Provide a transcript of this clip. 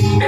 Yeah.